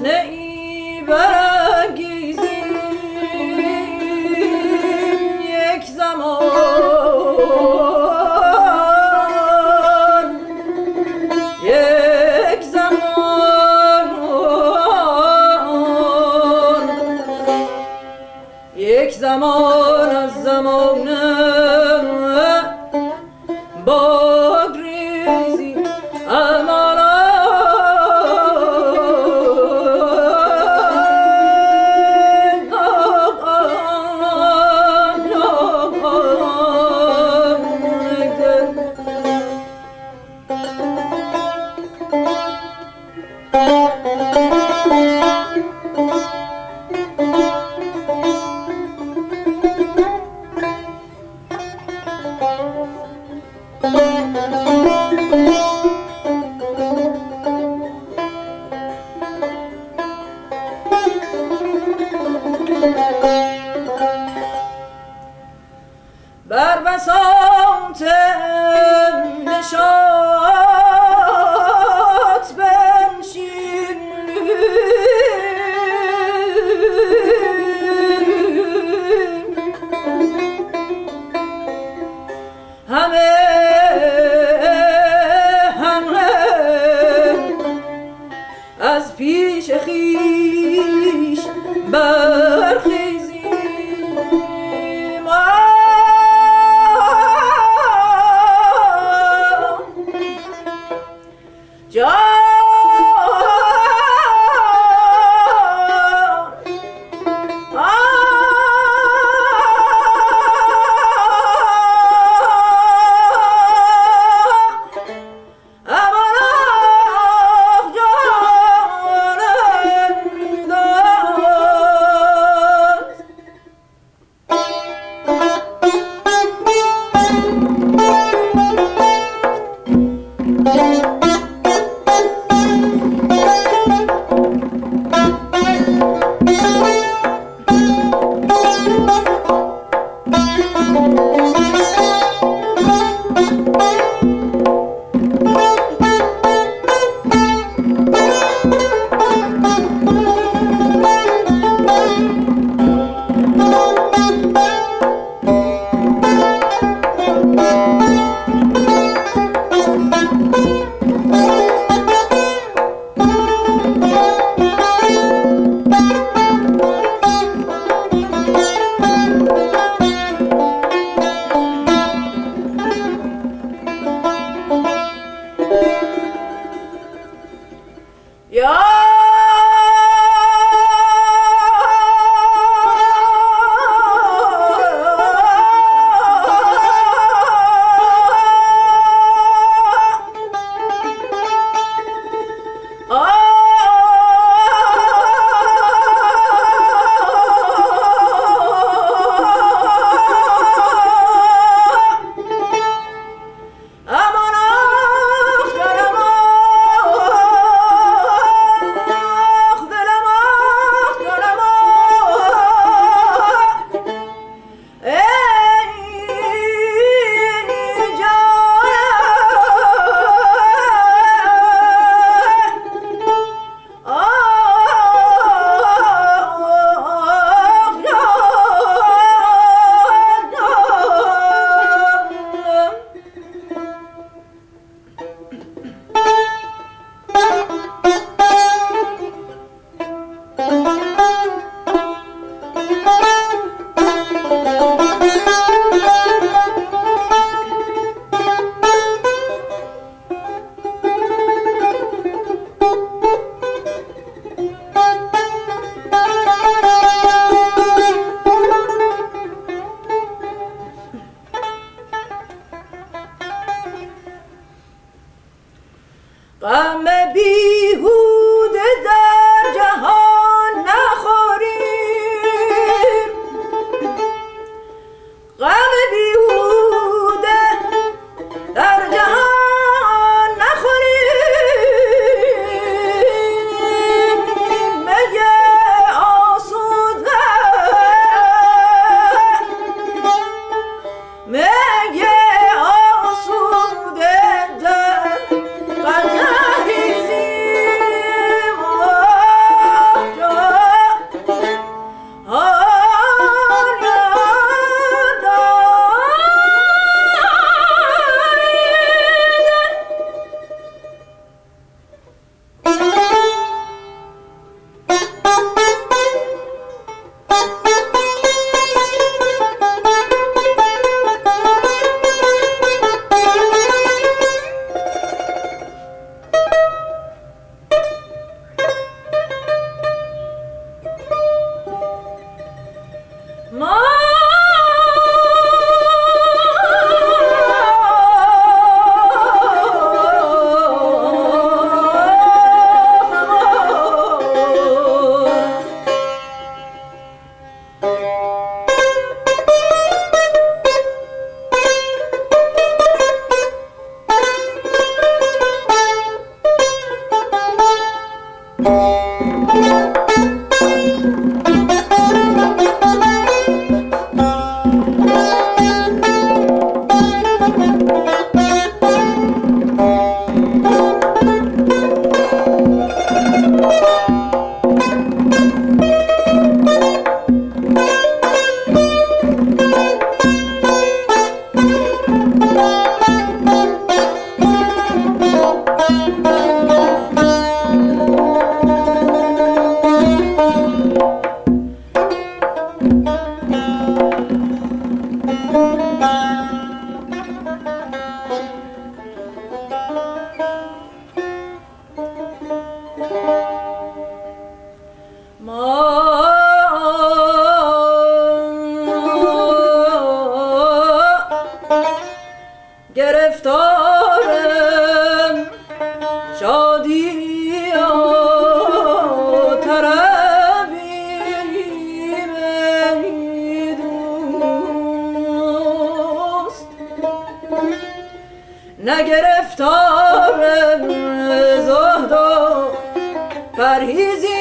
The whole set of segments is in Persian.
تشنه ای یک زمان یک زمان یک زمان از زمان بر بساط نشان خیش برخیز گرفتار زهد و پرهیزی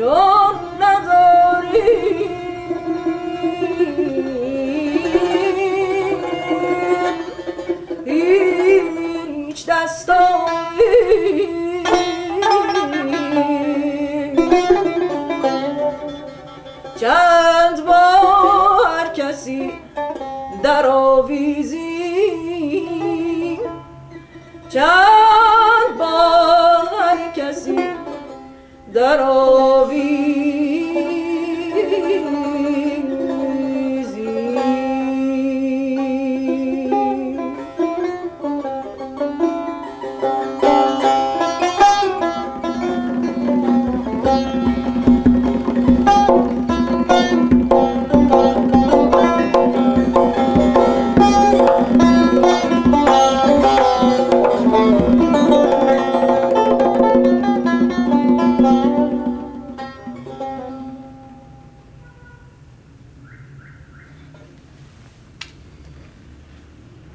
چون نداری. هیچ دستانی چند با هر کسی در آویزی. چند Thank